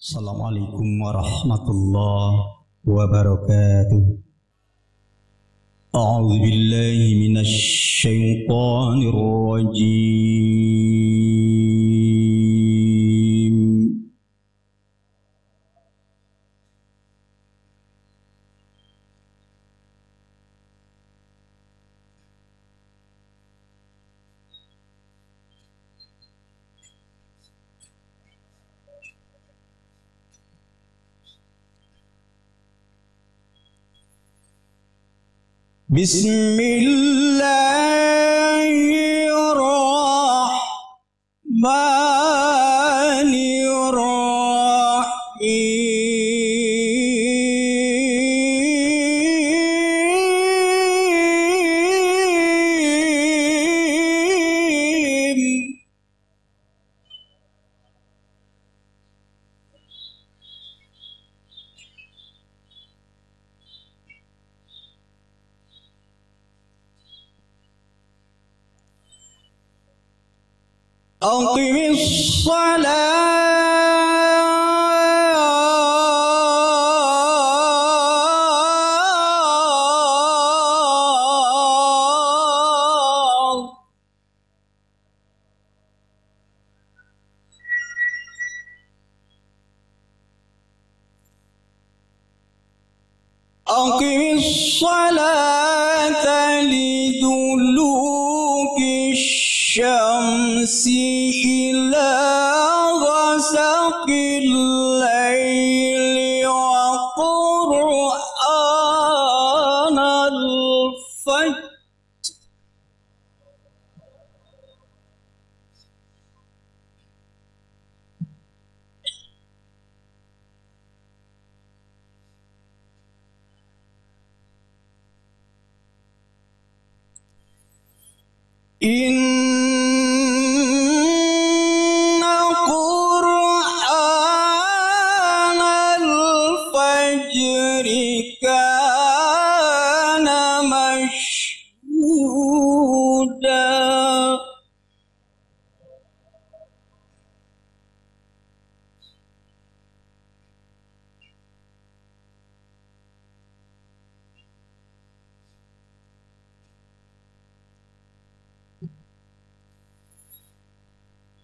Assalamualaikum warahmatullahi wabarakatuh. A'udzu billahi minasy syaithanir rajim. بسم الله. أقم الصلاة أقم الصلاة الشمس إلى غسق الليل وقرآن الفجر. إن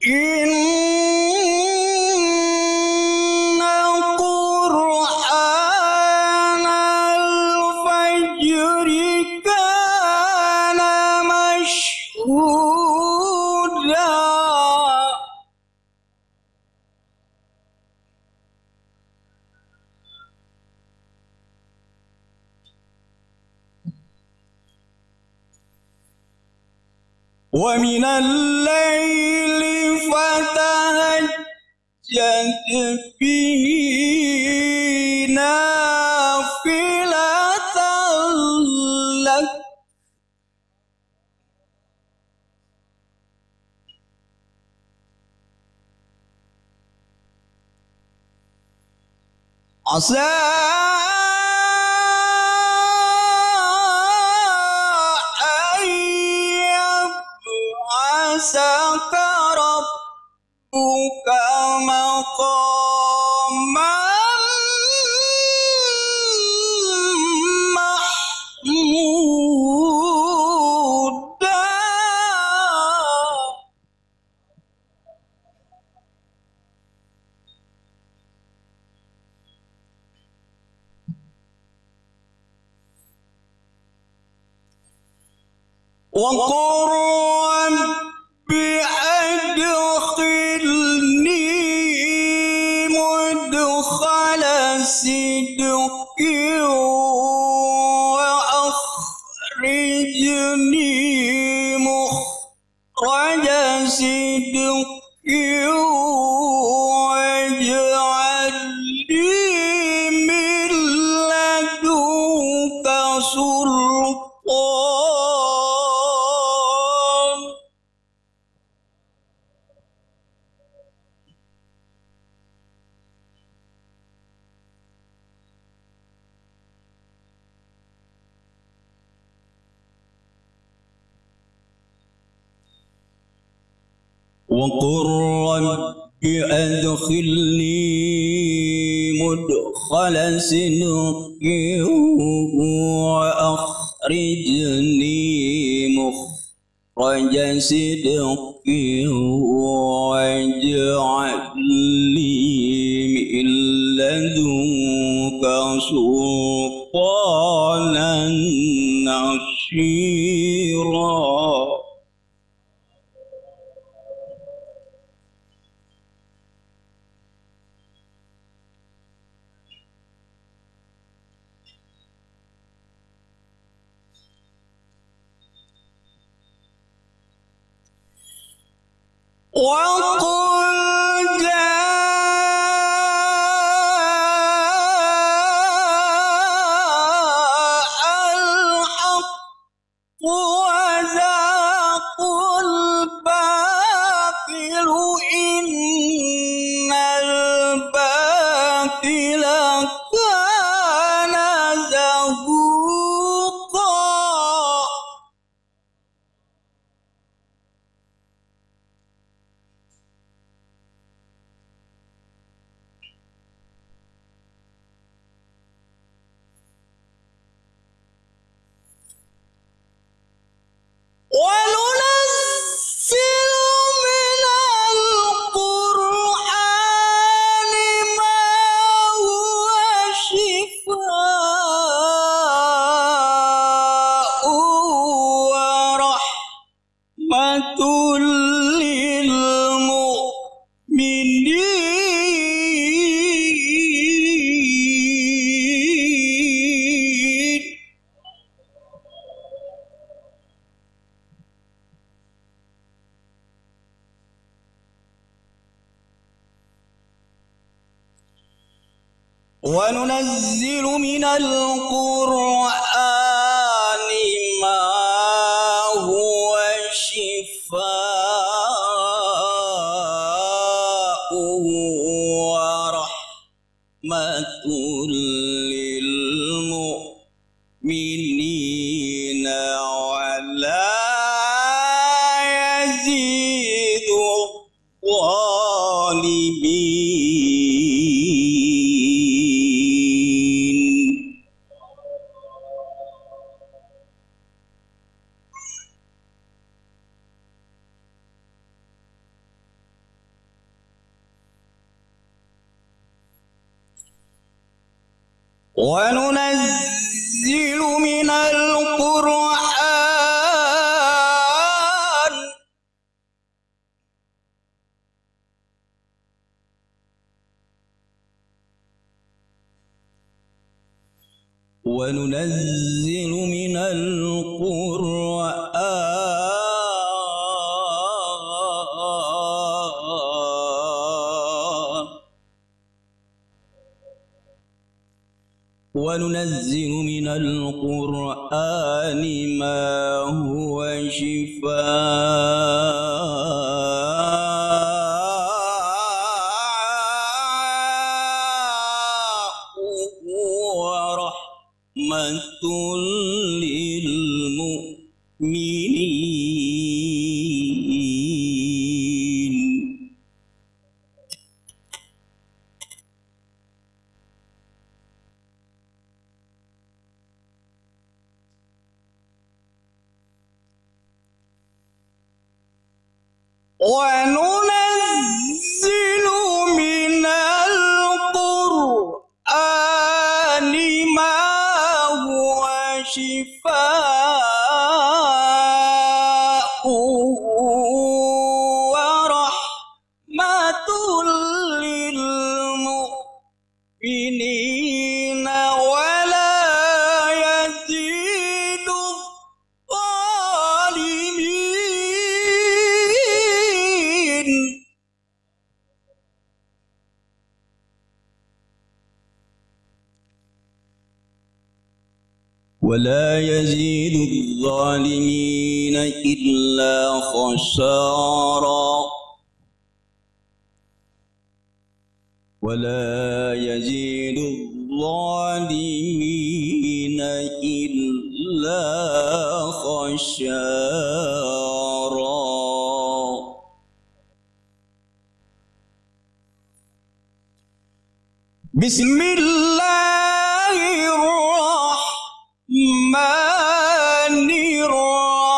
إن كان مشهودا. ومن الليل به نافلة عسى وقل وقل رب أدخلني مدخل صدق وأخرجني مخرج صدق واجعل لي من لدنك سلطانا وننزل من القرآن ما هو شفاء ورحمة للمؤمنين ولا يزيد الظالمين. وننزل من القرآن. وننزل من القرآن. القرآن ما هو شفاء. وننزل من القرآن ما هو شفاء ورحمة للمؤمنين. ولا يزيد الظالمين إلا خسارا ولا يزيد الظالمين إلا خسارا خسارا.「بسم الله الرحمن الرحيم.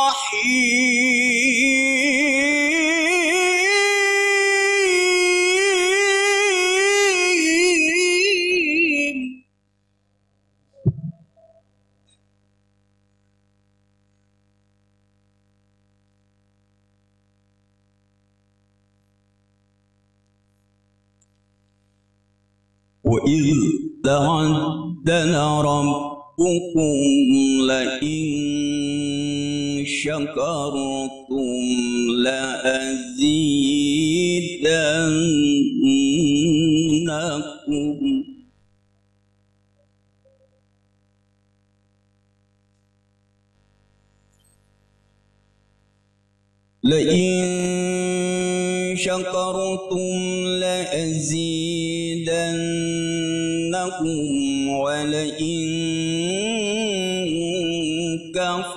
وإذ تعدن ربكم لئن شكرتم لأزيدنكم. لئن شكرتم لأزيدنكم ولئن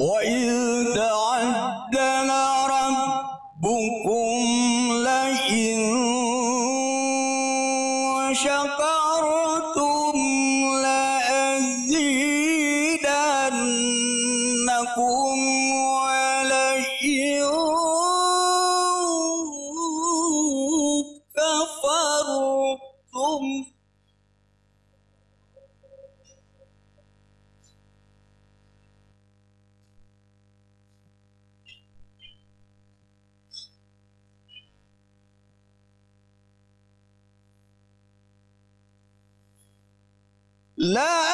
وإذ تعدن ربكم لئن شكرتم لأزيدنكم لأزيدنكم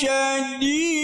见你。